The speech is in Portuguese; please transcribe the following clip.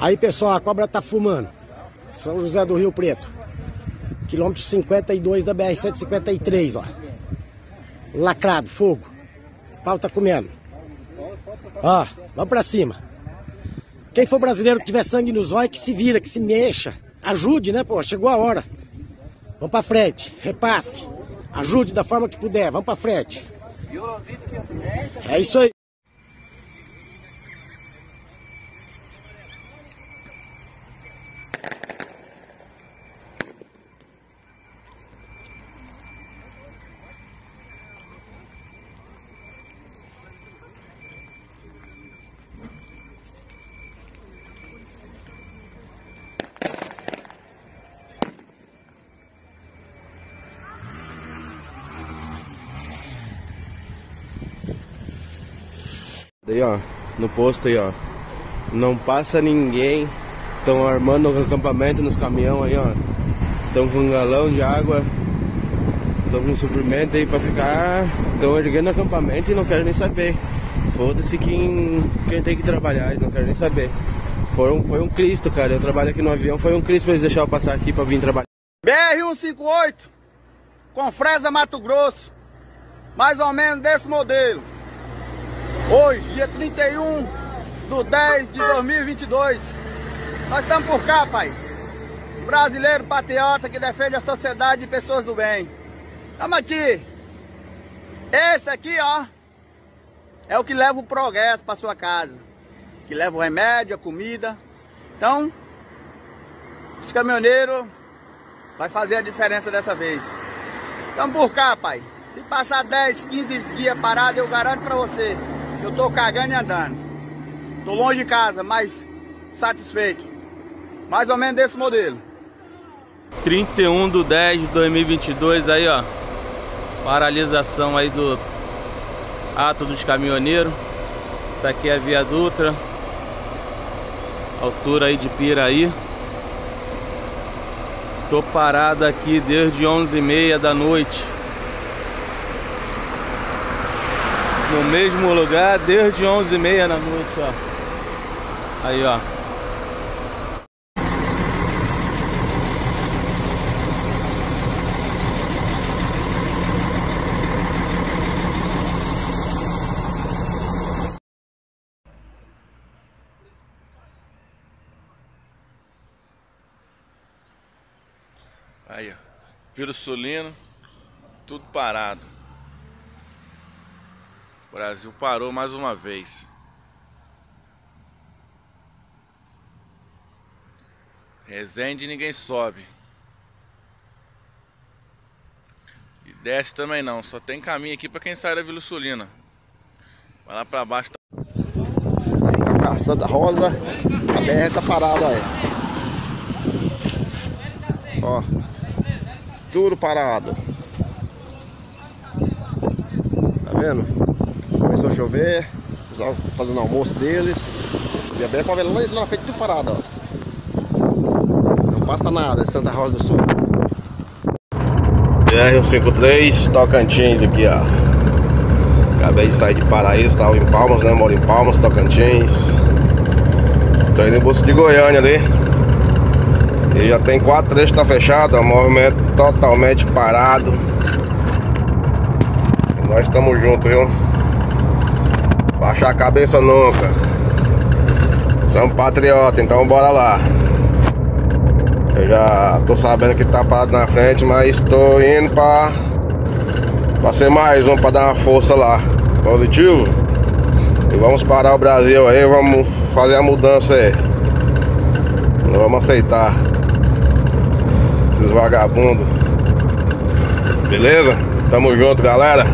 Aí, pessoal, a cobra tá fumando. São José do Rio Preto. Quilômetro 52 da BR-153, ó. Lacrado, fogo. Pau tá comendo. Ó, vamos pra cima. Quem for brasileiro que tiver sangue nos olhos, que se vira, que se mexa. Ajude, né, pô? Chegou a hora. Vamos pra frente. Repasse. Ajude da forma que puder. Vamos pra frente. É isso aí. Aí ó, no posto aí ó. Não passa ninguém. Estão armando o acampamento nos caminhões aí ó. Estão com um galão de água. Estão com suprimento aí pra ficar. Estão erguendo acampamento e não querem nem saber. Foda-se quem, quem tem que trabalhar, eles não querem nem saber. Foi um, foi um Cristo, cara. Eu trabalho aqui no avião, foi um Cristo pra eles deixar eu passar aqui pra vir trabalhar. BR-158, com Fresa Mato Grosso, mais ou menos desse modelo. Hoje, dia 31 de 10 de 2022, nós estamos por cá, pai. Brasileiro patriota que defende a sociedade de pessoas do bem. Estamos aqui. Esse aqui, ó, é o que leva o progresso para sua casa. Que leva o remédio, a comida. Então, esse caminhoneiro vai fazer a diferença dessa vez. Estamos por cá, pai. Se passar 10, 15 dias parado, eu garanto para você eu tô cagando e andando. Tô longe de casa, mas satisfeito. Mais ou menos desse modelo. 31 do 10 de 2022 aí, ó. Paralisação aí do ato dos caminhoneiros. Isso aqui é a Via Dutra. Altura aí de Piraí. Tô parado aqui desde 11h30 da noite. No mesmo lugar desde 11h30 da noite, ó. Aí, ó. Aí, ó. Vírus Sulino, tudo parado. O Brasil parou mais uma vez. Resende ninguém sobe. E desce também não, só tem caminho aqui para quem sai da Vila Sulina. Vai lá para baixo. A Santa Rosa, a BR tá parada aí. Ó, tudo parado. Tá vendo? Começou a chover, fazendo almoço deles. E a BR pra ver lá, lá na frente tudo parado, ó. Não passa nada, Santa Rosa do Sul. BR-153, Tocantins aqui, ó. Acabei de sair de Paraíso, tava em Palmas, né? Moro em Palmas, Tocantins. Tô indo em busca de Goiânia ali. E já tem quatro trechos tá fechado, ó, movimento totalmente parado. E nós estamos juntos, viu? Baixar a cabeça nunca. Somos patriota, então bora lá. Eu já tô sabendo que tá parado na frente, mas tô indo pra, pra ser mais um pra dar uma força lá. Positivo? E vamos parar o Brasil aí, vamos fazer a mudança aí. Não vamos aceitar esses vagabundos. Beleza? Tamo junto, galera.